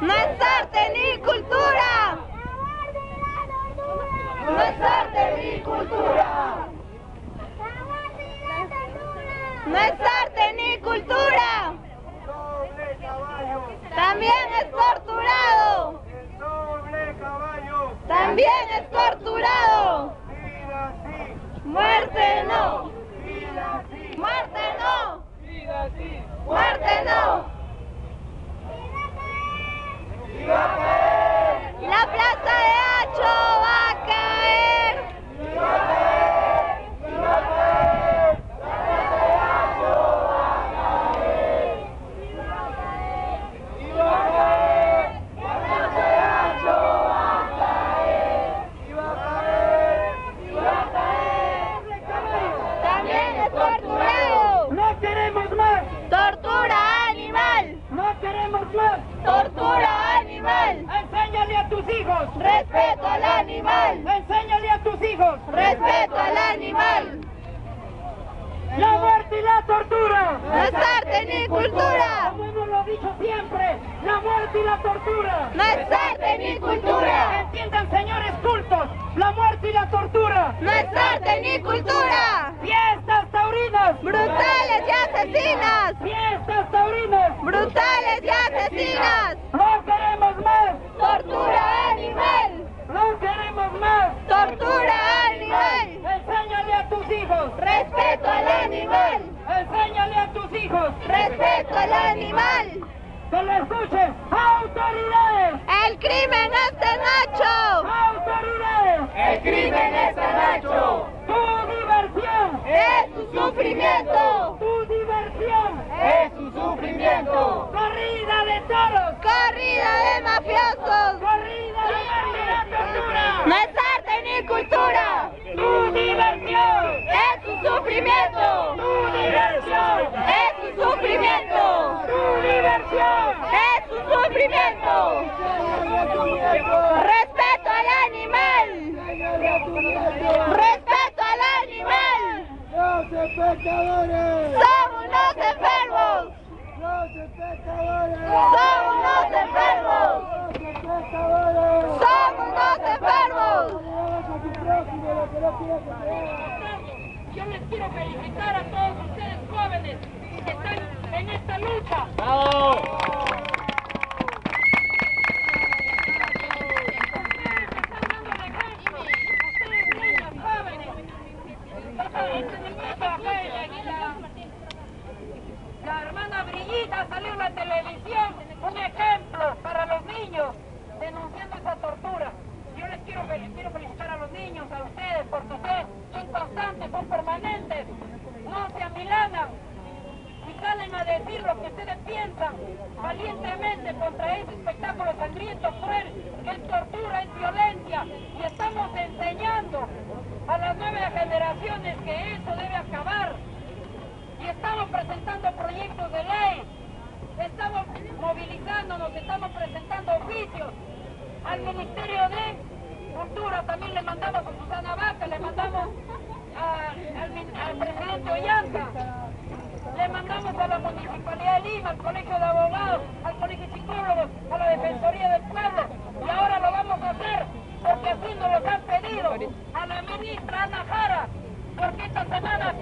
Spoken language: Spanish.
No es arte ni cultura. No es arte ni cultura. No es arte ni cultura. Doble caballo. También es torturado. El doble caballo. También es torturado. Vida sí. Muerte no. Vida sí. Muerte no. Vida sí. Muerte no. Y va a caer. La plaza de Hacho va a caer. Y va a caer. Y va a caer. Y va a caer. La plaza de Ancho va a caer. Y va a caer. Y va a caer. También es torturado. No queremos más. Tortura animal. No queremos más. Tortura animal. Enséñale a tus hijos. Respeto al animal. Enséñale a tus hijos. Respeto al animal. La muerte y la tortura. No es arte ni cultura. Como hemos lo dicho siempre, la muerte y la tortura. No es arte ni cultura. Entiendan, señores cultos, la muerte y la tortura. No es arte ni cultura. Fiestas taurinas. Brutales y asesinas. Fiestas taurinas. Brutales y asesinas. No queremos más. Tortura animal. No queremos más. Tortura animal. Enséñale a tus hijos. Respeto al animal. Enséñale a tus hijos. Respeto al animal. Que lo escuchen. Autoridades. El crimen es de Nacho. Autoridades. El crimen es de Nacho. Tu diversión. Es su sufrimiento. Tu diversión. Es su sufrimiento. Corrida de toros. Corrida de mafiosos. Corrida de tortura. No es arte ni cultura. Tu diversión. Es su sufrimiento. Tu diversión. Es su sufrimiento. Tu diversión. Es su sufrimiento. Respeto al animal. Respeto al animal. ¡Los pecadores! Son unos enfermos. ¡Los pecadores! Son unos enfermos. ¡Los pecadores! Son unos enfermos. Yo les quiero felicitar a todos ustedes jóvenes que están en esta lucha. Ustedes están dando el ejemplo. Ustedes niños jóvenes. Este es el grupo acá de la- La Brillita salió la televisión, un ejemplo para los niños, denunciando esa tortura. Yo les quiero felicitar a los niños, a ustedes, porque ustedes son constantes, son permanentes, no se amilanan y salen a decir lo que ustedes piensan valientemente contra ese espectáculo sangriento, cruel, que es tortura, es violencia, y estamos enseñando a las nuevas generaciones que eso debe acabar. Y estamos presentando proyectos de ley, estamos movilizándonos, estamos presentando oficios al Ministerio de Cultura, también le mandamos a Susana Vaca, le mandamos al, presidente Ollanta, le mandamos a la Municipalidad de Lima, al Colegio de Abogados, al Colegio de Psicólogos, a la Defensoría del Pueblo, y ahora lo vamos a hacer porque así nos lo han pedido a la ministra Ana Jara, porque esta semana